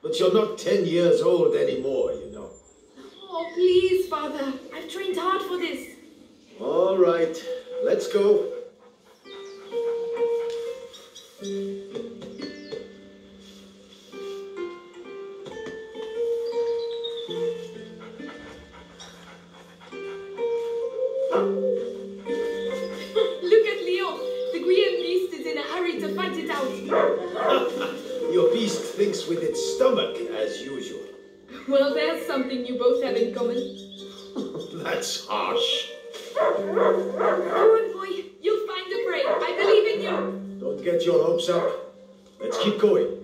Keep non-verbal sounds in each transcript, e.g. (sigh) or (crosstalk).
But you're not ten years old anymore, you know. Oh, please, father. I've trained hard for this. All right, let's go. (laughs) Look at Lion. The Guian beast is in a hurry to fight it out. (laughs) Your beast thinks with its stomach, as usual. Well, there's something you both have in common. (laughs) That's harsh. Go on, boy. You'll find the prey. I believe in you. Don't get your hopes up. Let's keep going.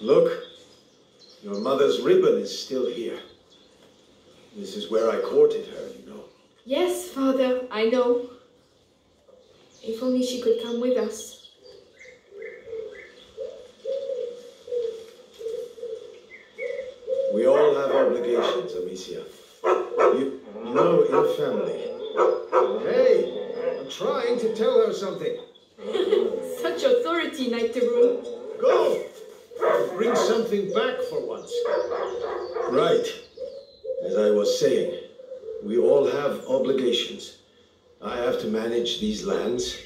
Look, your mother's ribbon is still here. This is where I courted her. Yes, father, I know. If only she could come with us. We all have obligations, Amicia. You, you know, in family. Hey, I'm trying to tell her something. Such authority, Knight Tarun. Go! Bring something back for once. Right. As I was saying, we all have obligations. I have to manage these lands.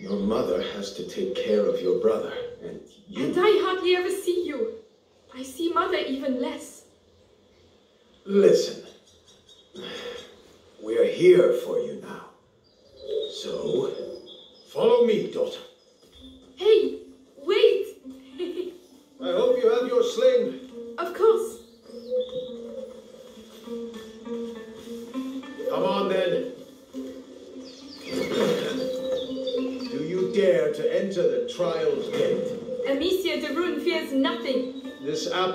Your mother has to take care of your brother. And you. And I hardly ever see you. I see mother even less. Listen. We're here for you now. So, follow me, daughter. Hey, wait! (laughs) I hope you have your sling.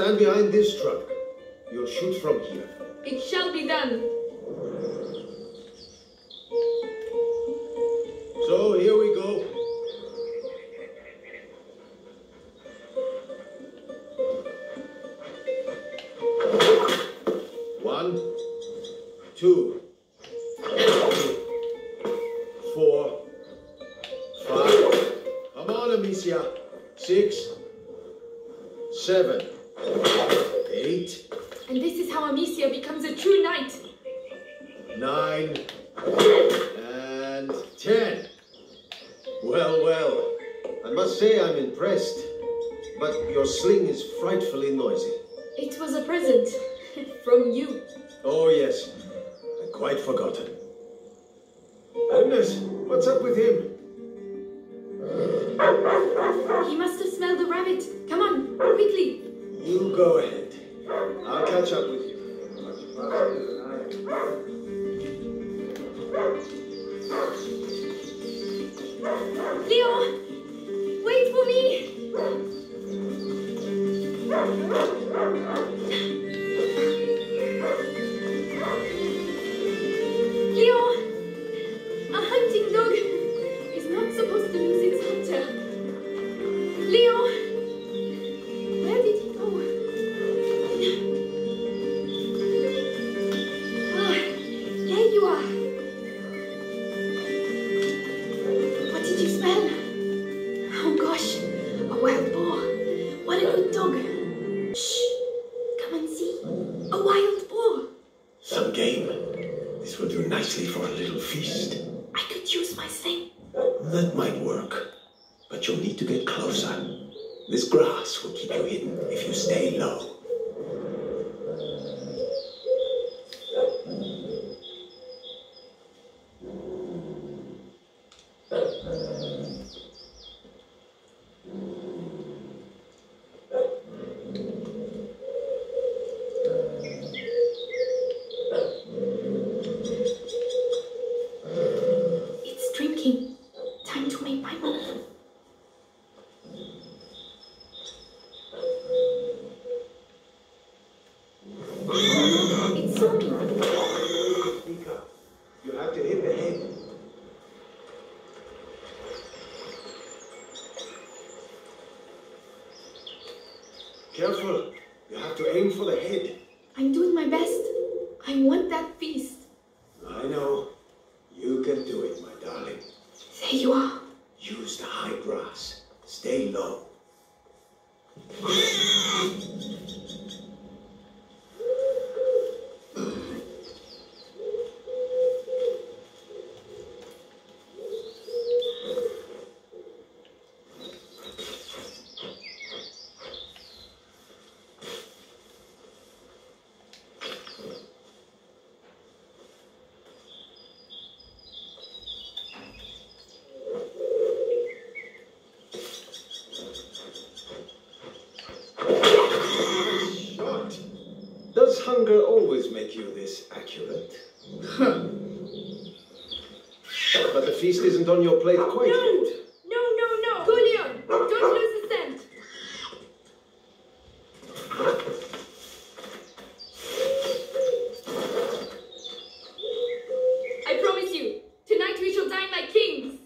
Stand behind this truck. You'll shoot from here. It shall be done. So here we go. One, two, three, four, five. Come on, Amicia. Six, seven, eight, And this is how Amicia becomes a true knight. nine, and ten. Well, well, I must say I'm impressed. But your sling is frightfully noisy. It was a present (laughs) from you. Oh, yes, I'd quite forgotten. Goodness, what's up with him? He must have smelled the rabbit. Come on, quickly. You go ahead. I'll catch up with you. Leo, wait for me. Work, but you'll need to get closer. This grass will keep you hidden if you stay low. It's drinking. Time to make my move. It saw me. Speak up. You have to hit the head. Careful. You have to aim for the head. I'm doing my best. I want that feast. I know. You can do it, my darling. There you are. Use the high grass. Stay low. Shot. Does hunger always make you this accurate? (laughs) but the feast isn't on your plate quite yet. No, no, no. Julian, don't lose the scent. I promise you, tonight we shall dine like kings.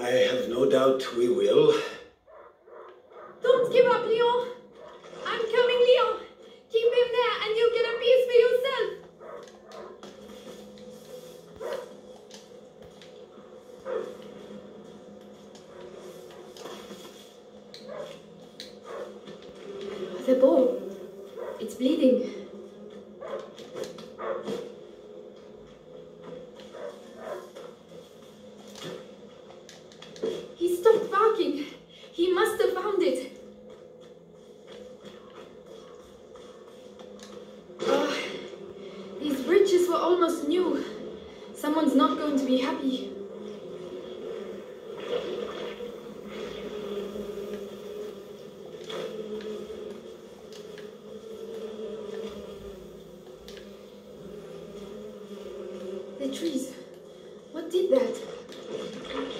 I have no doubt we will. Don't give up, Lion. I'm coming, Lion. Keep him there and you'll get a piece for yourself. The bow. It's bleeding. He stopped barking. He must have found it. Ah, these bridges were almost new. Someone's not going to be happy. The trees. What did that?